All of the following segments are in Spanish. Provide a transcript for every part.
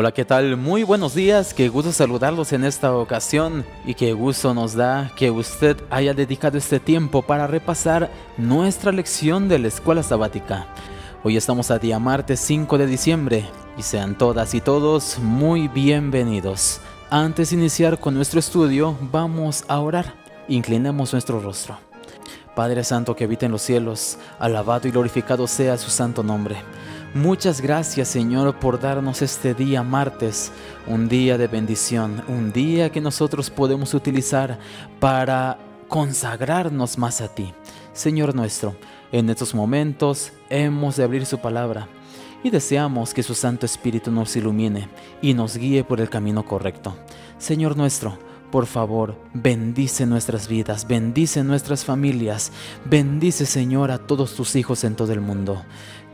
Hola, ¿qué tal? Muy buenos días, qué gusto saludarlos en esta ocasión y qué gusto nos da que usted haya dedicado este tiempo para repasar nuestra lección de la escuela sabática. Hoy estamos a día martes 5 de diciembre y sean todas y todos muy bienvenidos. Antes de iniciar con nuestro estudio, vamos a orar. Inclinemos nuestro rostro. Padre Santo que habita en los cielos, alabado y glorificado sea su santo nombre. Muchas gracias Señor por darnos este día martes, un día de bendición, un día que nosotros podemos utilizar para consagrarnos más a ti. Señor nuestro, en estos momentos hemos de abrir su palabra y deseamos que su Santo Espíritu nos ilumine y nos guíe por el camino correcto. Señor nuestro, por favor, bendice nuestras vidas, bendice nuestras familias, bendice Señor a todos tus hijos en todo el mundo.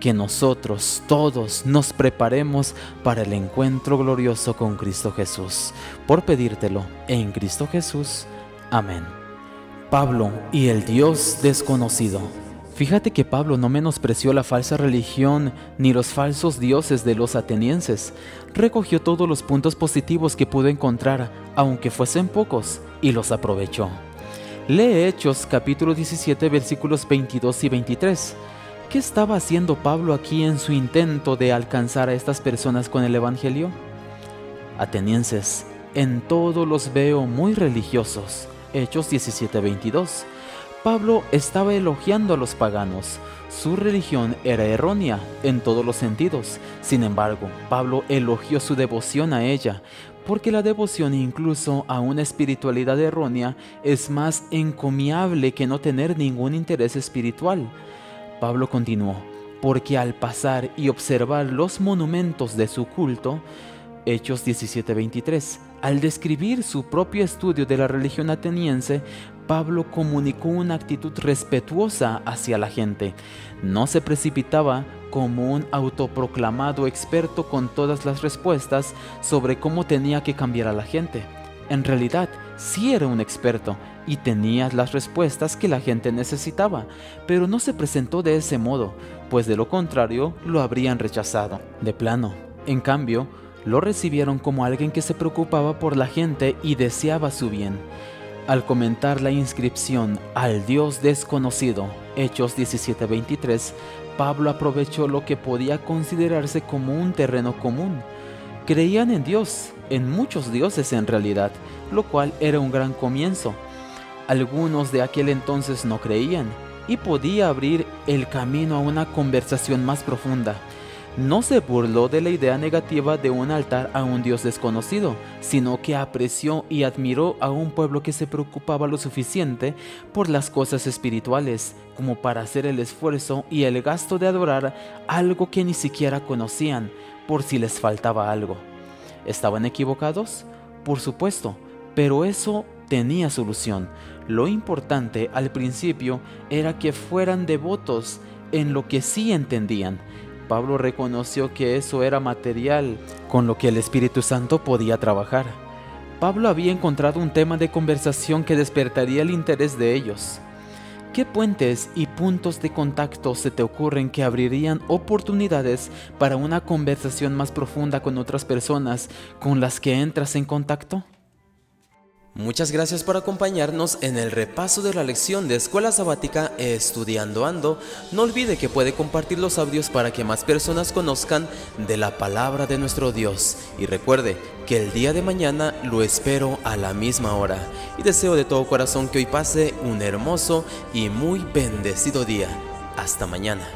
Que nosotros todos nos preparemos para el encuentro glorioso con Cristo Jesús. Por pedírtelo en Cristo Jesús. Amén. Pablo y el Dios desconocido. Fíjate que Pablo no menospreció la falsa religión ni los falsos dioses de los atenienses. Recogió todos los puntos positivos que pudo encontrar, aunque fuesen pocos, y los aprovechó. Lee Hechos capítulo 17 versículos 22 y 23. ¿Qué estaba haciendo Pablo aquí en su intento de alcanzar a estas personas con el Evangelio? Atenienses, en todo los veo muy religiosos. Hechos 17:22. Pablo estaba elogiando a los paganos. Su religión era errónea en todos los sentidos. Sin embargo, Pablo elogió su devoción a ella, porque la devoción incluso a una espiritualidad errónea es más encomiable que no tener ningún interés espiritual. Pablo continuó, porque al pasar y observar los monumentos de su culto, Hechos 17:23, al describir su propio estudio de la religión ateniense, Pablo comunicó una actitud respetuosa hacia la gente. No se precipitaba como un autoproclamado experto con todas las respuestas sobre cómo tenía que cambiar a la gente. En realidad, sí era un experto y tenía las respuestas que la gente necesitaba, pero no se presentó de ese modo, pues de lo contrario lo habrían rechazado, de plano. En cambio, lo recibieron como alguien que se preocupaba por la gente y deseaba su bien. Al comentar la inscripción al Dios desconocido, Hechos 17:23, Pablo aprovechó lo que podía considerarse como un terreno común. Creían en Dios, en muchos dioses en realidad, lo cual era un gran comienzo. Algunos de aquel entonces no creían y podía abrir el camino a una conversación más profunda no se burló de la idea negativa de un altar a un Dios desconocido, sino que apreció y admiró a un pueblo que se preocupaba lo suficiente por las cosas espirituales como para hacer el esfuerzo y el gasto de adorar algo que ni siquiera conocían por si les faltaba algo. ¿Estaban equivocados? Por supuesto, pero eso tenía solución. Lo importante al principio era que fueran devotos en lo que sí entendían Pablo reconoció que eso era material con lo que el Espíritu Santo podía trabajar. Pablo había encontrado un tema de conversación que despertaría el interés de ellos. ¿Qué puentes y puntos de contacto se te ocurren que abrirían oportunidades para una conversación más profunda con otras personas con las que entras en contacto? Muchas gracias por acompañarnos en el repaso de la lección de Escuela Sabática Estudiando Ando. No olvide que puede compartir los audios para que más personas conozcan de la palabra de nuestro Dios. Y recuerde que el día de mañana lo espero a la misma hora. Y deseo de todo corazón que hoy pase un hermoso y muy bendecido día. Hasta mañana.